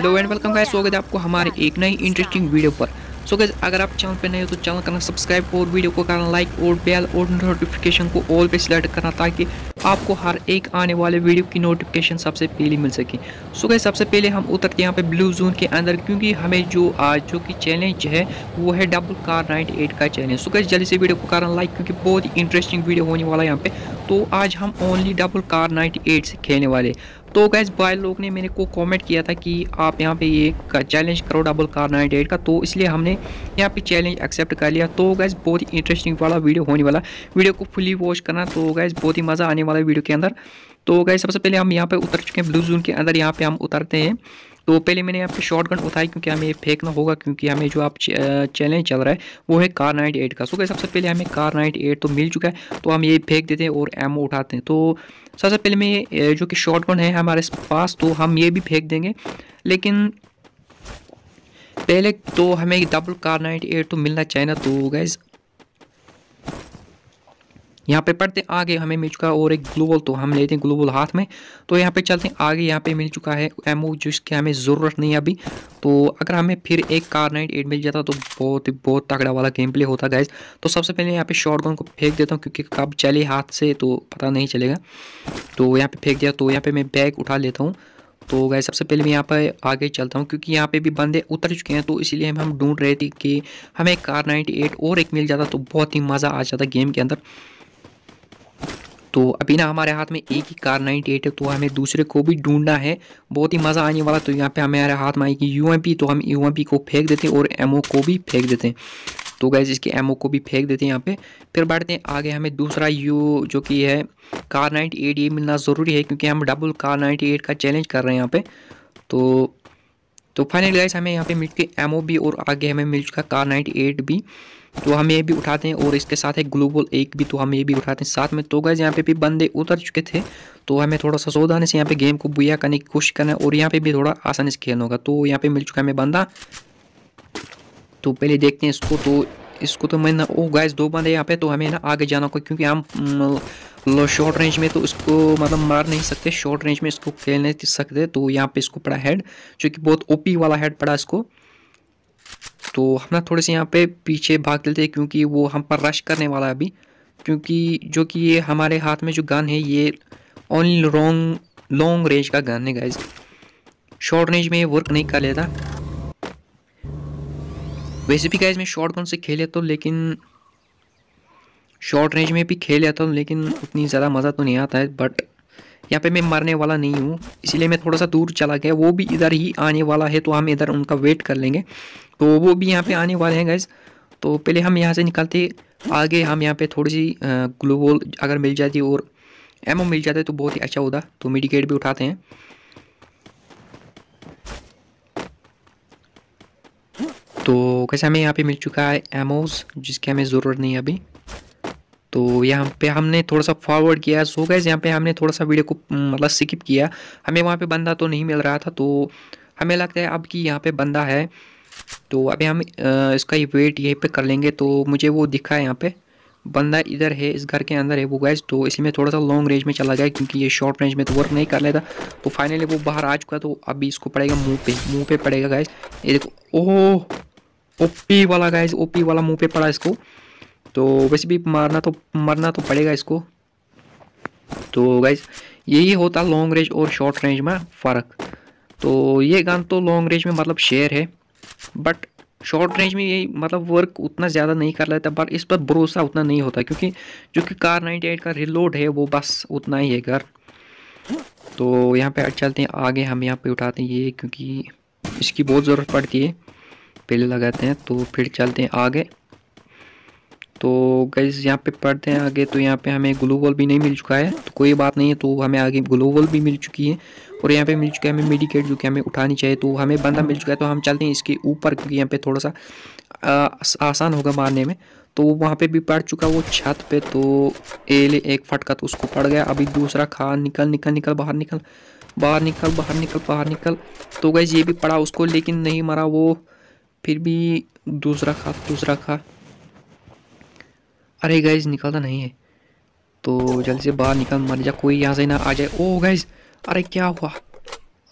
Hello and welcome guys, स्वागत है आपको हमारे एक नई इंटरेस्टिंग वीडियो पर। सो गाइस अगर आप चैनल पर नए हो तो चैनल करना सब्सक्राइब और वीडियो को करना लाइक और बेल और नोटिफिकेशन को ऑल पे सिलेक्ट करना ताकि आपको हर एक आने वाले वीडियो की नोटिफिकेशन सबसे पहले मिल सके। सो गाइस सबसे पहले हम उतरते हैं यहाँ पे ब्लू जोन के अंदर क्योंकि हमें जो आज जो कि चैलेंज है, वो है डबल कार नाइन्टी का चैलेंज सो गाइस जल्दी से वीडियो को करना लाइक क्योंकि बहुत ही इंटरेस्टिंग वीडियो होने वाला है यहाँ पे। तो आज हम ओनली डबल कार नाइन्टी से खेलने वाले। तो गैस भाई लोग ने मेरे को कमेंट किया था कि आप यहाँ पे ये चैलेंज करो डबल कार नाइट एट का। तो इसलिए हमने यहाँ पे चैलेंज एक्सेप्ट कर लिया। तो गैस बहुत ही इंटरेस्टिंग वाला वीडियो होने वाला। वीडियो को फुली वॉच करना। तो गैस बहुत ही मज़ा आने वाला वीडियो के अंदर। तो गैस सबसे पहले हम यहाँ पर उतर चुके हैं ब्लू जोन के अंदर। यहाँ पर हम उतरते हैं। तो पहले मैंने यहाँ पे शॉर्ट गन उठाई क्योंकि हमें फेंकना होगा क्योंकि हमें जो आप चैलेंज चल रहा है, वो है कार नाइट एट का। सो गए सबसे पहले हमें कार नाइट एट तो मिल चुका है तो हम ये फेंक देते हैं और एमओ उठाते हैं। तो सबसे पहले में जो कि शॉर्ट गन है हमारे पास तो हम ये भी फेंक देंगे। लेकिन पहले तो हमें डबल कार नाइट एट तो मिलना चाहिए ना तो गैस यहाँ पे पढ़ते आगे हमें मिल चुका है और एक ग्लोबल तो हम लेते हैं ग्लोबल हाथ में। तो यहाँ पे चलते हैं, आगे यहाँ पे मिल चुका है एमओ जिसकी हमें ज़रूरत नहीं है अभी। तो अगर हमें फिर एक कार नाइट एट मिल जाता तो बहुत ही, बहुत तगड़ा वाला गेम प्ले होता गैस तो सबसे पहले यहाँ पे शॉर्ट गन को फेंक देता हूँ, क्योंकि कब चले हाथ से तो पता नहीं चलेगा। तो यहाँ पे फेंक दिया तो यहाँ पे मैं बैग उठा लेता हूँ। तो गए सबसे पहले मैं यहाँ पर आगे चलता हूँ, क्योंकि यहाँ पे भी बंदे उतर चुके हैं तो इसलिए हम हम ढूंढ रहे थे कि हमें कार 98 और एक मिल जाता तो बहुत ही मज़ा आ जाता गेम के अंदर। तो अभी ना हमारे हाथ में एक ही कार 98 है तो हमें दूसरे को भी ढूंढना है। बहुत ही मज़ा आने वाला तो यहाँ पे हमारे हाथ में आएगी यू तो हम यूएमपी को फेंक देते हैं और एमओ को भी फेंक देते हैं। तो गैस इसके एमओ को भी फेंक देते हैं यहाँ पे। फिर बढ़ते हैं आगे, हमें दूसरा यू जो कि है, कार नाइन्टी एट, ये मिलना ज़रूरी है क्योंकि हम डबल कार नाइन्टी एट का चैलेंज कर रहे हैं यहाँ पे। तो तो फाइनल गाइस हमें यहाँ पे मिल के एमओ भी और आगे हमें मिल चुका कार नाइन्टी एट भी तो हम ये भी उठाते हैं और इसके साथ एक ग्लोबल एक भी तो हम ये भी उठाते हैं साथ में। तो गाइस यहाँ पे भी बंदे उतर चुके थे। तो हमें थोड़ा सा सोधाने से यहाँ पे गेम को बुया करने की कोशिश करना है और यहाँ पे भी थोड़ा आसानी से खेलना होगा। तो यहाँ पे मिल चुका है हमें बंदा। तो पहले देखते हैं इसको तो इसको तो मैंने ओ गैस दो बंदे यहाँ पे तो हमें ना आगे जाना होगा क्योंकि हम शॉर्ट रेंज में तो इसको मतलब मार नहीं सकते शॉर्ट रेंज में इसको खेल नहीं सकते तो यहाँ पे इसको पड़ा हेड जो कि बहुत ओपी वाला हेड पड़ा इसको तो हम ना थोड़े से यहाँ पे पीछे भाग लेते हैं क्योंकि वो हम पर रश करने वाला है अभी क्योंकि जो कि ये हमारे हाथ में जो गन है ये ओनली लॉन्ग लॉन्ग रेंज का गन है गाइज़ शॉर्ट रेंज में वर्क नहीं कर लेता वैसे भी गाइज़ मैं शॉर्ट गन से खेल लेता हूँ, लेकिन शॉर्ट रेंज में भी खेल लेता हूँ, लेकिन उतनी ज़्यादा मज़ा तो नहीं आता है बट यहाँ पे मैं मरने वाला नहीं हूँ, इसलिए मैं थोड़ा सा दूर चला गया, वो भी इधर ही आने वाला है तो हम इधर उनका वेट कर लेंगे। तो वो भी यहाँ पे आने वाले हैं गैस तो पहले हम यहाँ से निकलते, आगे हम यहाँ पे थोड़ी सी ग्लोबल अगर मिल जाती और एमओ मिल जाते तो बहुत ही अच्छा होता तो मेडिकेट भी उठाते हैं। तो कैसे हमें यहाँ पे मिल चुका है एमोज जिसकी हमें ज़रूरत नहीं है अभी। तो यहाँ पे हमने थोड़ा सा फॉरवर्ड किया। सो गैस यहाँ पे हमने थोड़ा सा वीडियो को मतलब स्किप किया। हमें वहाँ पे बंदा तो नहीं मिल रहा था तो हमें लगता है अब कि यहाँ पे बंदा है। तो अभी हम इसका ये वेट यहीं पे कर लेंगे। तो मुझे वो दिखा है यहाँ पे। बंदा इधर है, इस घर के अंदर है वो गैस तो इसलिए थोड़ा सा लॉन्ग रेंज में चला गया, क्योंकि ये शॉर्ट रेंज में तो वर्क नहीं कर लेता। तो फाइनली वो बाहर आ चुका तो अभी इसको पड़ेगा मुँह पे। मुँह पे पड़ेगा गैस ये देखो, ओह! ओपी वाला गैस ओपी वाला मुँह पे पड़ा इसको। तो वैसे भी मारना तो मरना तो पड़ेगा इसको। तो गैस यही होता लॉन्ग रेंज और शॉर्ट रेंज में फ़र्क। तो ये गन तो लॉन्ग रेंज में मतलब शेयर है। बट शॉर्ट रेंज में यही मतलब वर्क उतना ज़्यादा नहीं कर लेता। बट इस पर भरोसा उतना नहीं होता, क्योंकि जो कि कार 98 का रिलोड है, वो बस उतना ही है घर। तो यहाँ पे चलते हैं, आगे हम यहाँ पे उठाते हैं ये, क्योंकि इसकी बहुत ज़रूरत पड़ती है। पहले लगाते हैं तो फिर चलते हैं आगे। तो गैस यहाँ पे पढ़ते हैं आगे तो यहाँ पे हमें ग्लोबल भी नहीं मिल चुका है तो कोई बात नहीं है तो हमें आगे ग्लोबल भी मिल चुकी है और यहाँ पे मिल चुका है हमें मेडिकेट जो कि हमें उठानी चाहिए तो हमें बंदा मिल चुका है तो हम चलते हैं इसके ऊपर क्योंकि यहाँ पे थोड़ा सा आ, आसान होगा मारने में। तो वहाँ पे भी पड़ चुका वो छत पे तो एले एक फटका तो उसको पड़ गया अभी दूसरा खा निकल निकल निकल बाहर निकल बाहर निकल बाहर निकल बाहर निकल। तो गैस ये भी पड़ा उसको लेकिन नहीं मरा वो फिर भी दूसरा खा दूसरा खा। अरे गैस निकलता नहीं है। तो जल्दी से बाहर निकल, मर जा, कोई यहाँ से ना आ जाए। ओ गैस अरे क्या हुआ?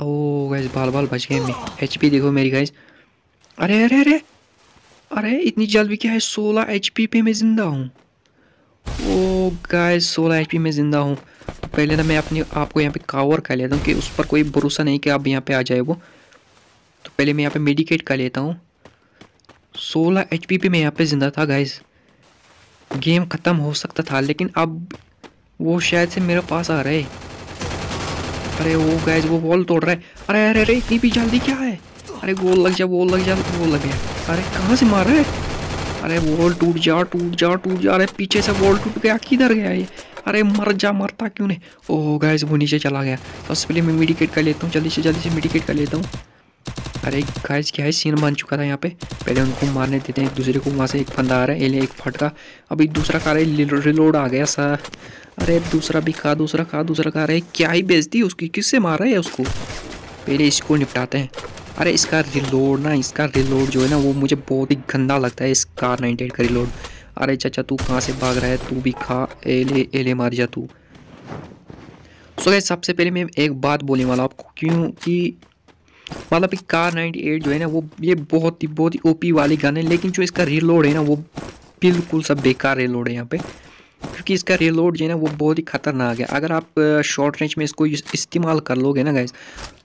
ओ गैस बाल बाल बच गए मैं एच पी देखो मेरी गैस अरे अरे अरे अरे, इतनी जल्दी क्या है? सोलह एच पी पे मैं ज़िंदा हूँ। ओ गैस सोलह एच पी में ज़िंदा हूँ। तो पहले ना मैं अपनी आपको यहाँ पे कावर कर लेता हूँ कि उस पर कोई भरोसा नहीं कि आप यहाँ पे आ जाए वो। तो पहले मैं यहाँ पे मेडिकेट कर लेता हूँ। सोलह एच पी पे मैं यहाँ पे ज़िंदा था गैस गेम ख़त्म हो सकता था, लेकिन अब वो शायद से मेरे पास आ रहे. अरे वो गैस वो वॉल तोड़ रहा. है अरे अरे अरे इतनी भी जल्दी क्या है? अरे गोल लग जा वॉल लग जा वॉल लग गया. अरे, कहाँ से मार रहे? अरे वॉल टूट जा टूट जा टूट जा. अरे, पीछे से वॉल टूट गया, किधर गया ये? अरे, मर जा, मरता क्यों नहीं? ओह गैस वो नीचे चला गया. सबसे पहले मैं मेडिकेट कर लेता हूँ, जल्दी से जल्दी से मेडिकेट कर लेता हूँ. अरे गैस क्या है सीन बन चुका था यहाँ पे? पहले उनको मारने देते हैं, एक दूसरे को वहाँ से एक बंदा आ रहा है एक फटका अभी दूसरा कार है रिलोड आ गया सर अरे दूसरा भी खा, दूसरा खा दूसरा खा रहे क्या ही बेचती उसकी, किससे मार रहे है उसको? पहले इसको निपटाते हैं। अरे इसका रिलोड ना, इसका रिलोड जो है ना, वो मुझे बहुत ही गंदा लगता है, इस कार नाइनटी का रिलोड अरे चाचा, तू कहाँ से भाग रहा है? तू भी खा एले एले मार जा तू। सो सबसे पहले मैं एक बात बोलने वाला आपको, क्योंकि मतलब कार 98 जो है ना, वो ये बहुत ही बहुत ही ओपी वाली गन है, लेकिन जो इसका रिलोड है ना, वो बिल्कुल सब बेकार रिलोड है यहाँ पे। क्योंकि इसका रिलोड जो है ना, वो बहुत ही ख़तरनाक है। अगर आप शॉर्ट रेंज में इसको इस्तेमाल कर लोगे ना गैस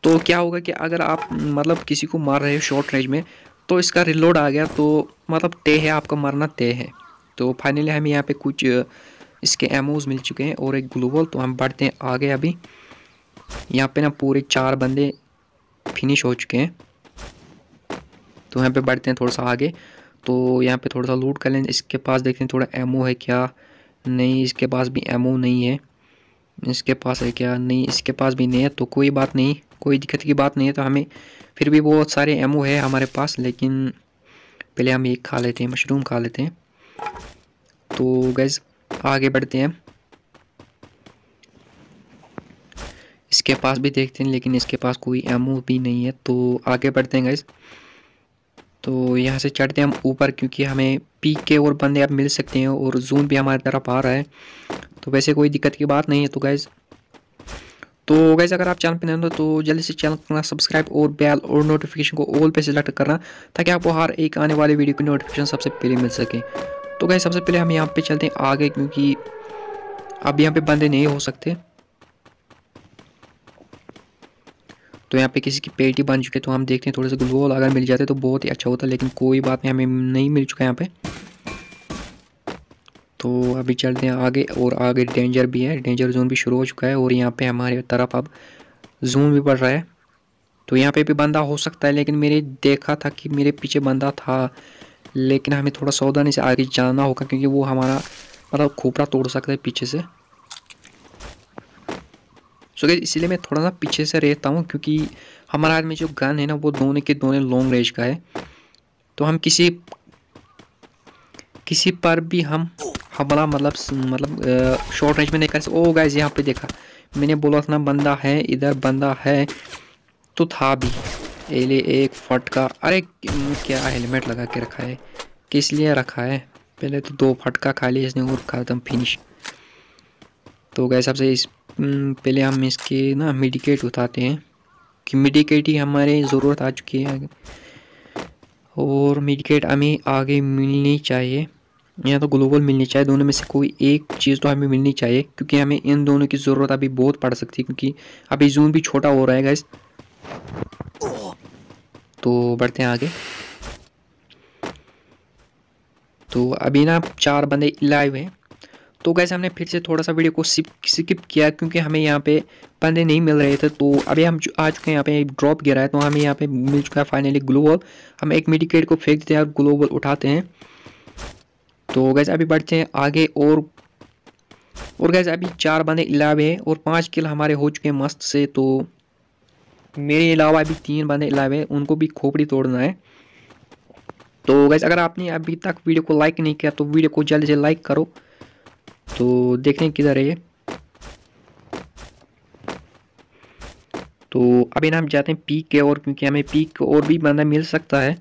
तो क्या होगा कि अगर आप मतलब किसी को मार रहे हो शॉर्ट रेंज में तो इसका रिलोड आ गया तो मतलब तय है, आपका मरना तय है। तो फाइनली हमें यहाँ पे कुछ इसके एमोज मिल चुके हैं और एक ग्लोबल तो हम बढ़ते हैं आगे अभी। यहाँ पे ना पूरे चार बंदे फिनिश हो चुके हैं। तो यहाँ पे बढ़ते हैं थोड़ा सा आगे। तो यहाँ पे थोड़ा सा लूट कर लें। इसके पास देखते हैं थोड़ा एमओ है क्या? नहीं, इसके पास भी एमओ नहीं है। इसके पास है क्या? नहीं, इसके पास भी नहीं है। तो कोई बात नहीं, कोई दिक्कत की बात नहीं है। तो हमें फिर भी बहुत सारे एमओ है हमारे पास, लेकिन पहले हम एक खा लेते हैं मशरूम खा लेते हैं। तो गैस आगे बढ़ते हैं। इसके पास भी देखते हैं, लेकिन इसके पास कोई एमओ भी नहीं है। तो आगे बढ़ते हैं गैस तो यहाँ से चढ़ते हैं हम ऊपर, क्योंकि हमें पीक के और बंदे आप मिल सकते हैं और जून भी हमारी तरफ़ आ रहा है। तो वैसे कोई दिक्कत की बात नहीं है तो गैस तो गैस अगर आप चैनल पर नहीं हो तो जल्दी से चैनल करना सब्सक्राइब और बेल और नोटिफिकेशन को ऑल पे सिलेक्ट करना, ताकि आपको हर एक आने वाले वीडियो की नोटिफिकेशन सबसे पहले मिल सके। तो गैस सबसे पहले हम यहाँ पर चलते हैं आगे, क्योंकि अब यहाँ पर बंदे नहीं हो सकते। तो यहाँ पे किसी की पेटी बन चुकी है तो हम देखते हैं, थोड़े से ग्लोल अगर मिल जाते तो बहुत ही अच्छा होता, लेकिन कोई बात नहीं, हमें नहीं मिल चुका यहाँ पे। तो अभी चलते हैं आगे, और आगे डेंजर भी है डेंजर जोन भी शुरू हो चुका है, और यहाँ पे हमारे तरफ़ अब जोन भी बढ़ रहा है। तो यहाँ पे भी बंदा हो सकता है, लेकिन मेरे देखा था कि मेरे पीछे बंदा था, लेकिन हमें थोड़ा सावधानी से आगे जाना होगा, क्योंकि वो हमारा मतलब खोपड़ा तोड़ सकता है पीछे से। सो गई इसीलिए मैं थोड़ा सा पीछे से रहता हूँ क्योंकि हमारे हाथ में जो गन है ना, वो दोनों के दोनों लॉन्ग रेंज का है। तो हम किसी किसी पर भी हम हमला मतलब मतलब शॉर्ट रेंज में नहीं कर सकते ओ गाइज़ यहाँ पे देखा। मैंने बोला था ना, बंदा है, इधर बंदा है तो था भी। एले एक फटका अरे क्या हेलमेट लगा के रखा है? किस लिए रखा है? पहले तो दो फटका खा लिया इसने और खत्म फिनिश तो गए सबसे इस पहले हम इसके ना मेडिकेट उठाते हैं कि मेडिकेट ही हमारे ज़रूरत आ चुकी है। और मेडिकेट हमें आगे मिलनी चाहिए, या तो ग्लोबल मिलनी चाहिए, दोनों में से कोई एक चीज़ तो हमें मिलनी चाहिए, क्योंकि हमें इन दोनों की ज़रूरत अभी बहुत पड़ सकती है, क्योंकि अभी जून भी छोटा हो रहा है गैस तो बढ़ते हैं आगे। तो अभी ना चार बंदे लाइव हैं। तो गैस हमने फिर से थोड़ा सा वीडियो को स्किप किया क्योंकि हमें यहाँ पे बंदे नहीं मिल रहे थे। तो अभी हम आ चुके हैं यहाँ पे ड्रॉप गिरा है तो हमें यहाँ पे मिल चुका है फाइनली ग्लोबल हम एक मेडिकेट को फेंक देते हैं और ग्लोबल उठाते हैं। तो गैस अभी बढ़ते हैं आगे और और गैस अभी चार बंदे इलावे हैं और पाँच किल हमारे हो चुके हैं मस्त से। तो मेरे अलावा अभी तीन बंदे इलावे हैं, उनको भी खोपड़ी तोड़ना है। तो गैस अगर आपने अभी तक वीडियो को लाइक नहीं किया तो वीडियो को जल्दी से लाइक करो। तो देखते हैं किधर है ये। तो अभी ना हम जाते हैं पीक के और, क्योंकि हमें पीक और भी बंदा मिल सकता है।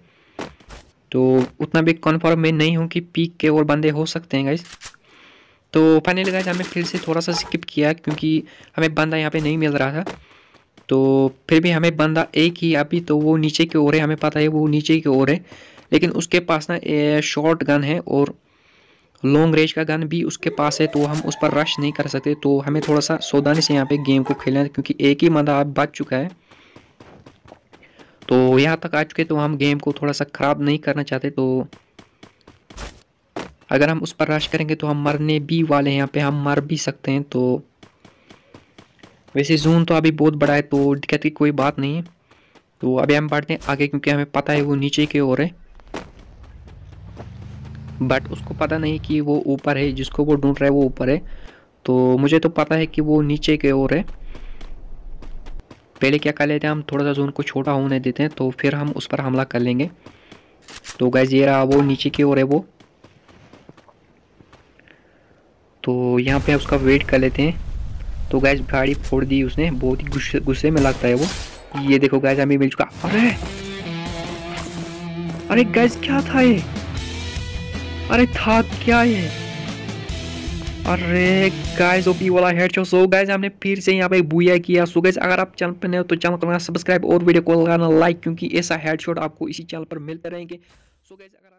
तो उतना भी कन्फर्म मैं नहीं हूँ कि पीक के और बंदे हो सकते हैं गाइस तो फाइनली गाइस हमें फिर से थोड़ा सा स्किप किया, क्योंकि हमें बंदा यहाँ पे नहीं मिल रहा था। तो फिर भी हमें बंदा एक ही अभी तो वो नीचे की ओर है, हमें पता है वो नीचे की ओर है। लेकिन उसके पास ना शॉर्ट गन है और लॉन्ग रेंज का गन भी उसके पास है तो हम उस पर रश नहीं कर सकते। तो हमें थोड़ा सा सावधानी से यहाँ पे गेम को खेलना है, क्योंकि एक ही बंदा अब बच चुका है। तो यहाँ तक आ चुके तो हम गेम को थोड़ा सा ख़राब नहीं करना चाहते तो अगर हम उस पर रश करेंगे तो हम मरने भी वाले हैं, यहाँ पे हम मर भी सकते हैं तो वैसे जून तो अभी बहुत बड़ा है तो दिक्कत की कोई बात नहीं है। तो अभी हम बढ़ते हैं आगे, क्योंकि हमें पता है वो नीचे की ओर है। बट उसको पता नहीं कि वो ऊपर है, जिसको वो ढूंढ रहा है वो ऊपर है। तो मुझे तो पता है कि वो नीचे की ओर है। पहले क्या कर लेते हैं, हम थोड़ा सा जोन को छोटा होने देते हैं तो फिर हम उस पर हमला कर लेंगे। तो गैस ये रहा वो नीचे की ओर है वो। तो यहाँ पे उसका वेट कर लेते हैं। तो गैस गाड़ी फोड़ दी उसने, बहुत ही गुस्से में लगता है वो। ये देखो गैस हमें मिल चुका। अरे! अरे गैस क्या था ये? अरे था क्या ये? अरे गाइस ओपी वाला हेड शो सो गाइस हमने फिर से यहाँ पे बुया किया। सो गाइस अगर आप चैनल पर नए हो तो चैनल को सब्सक्राइब और वीडियो को लगाना लाइक क्योंकि ऐसा हेड हेडशॉट आपको इसी चैनल पर मिलते रहेंगे। सो गाइस अगर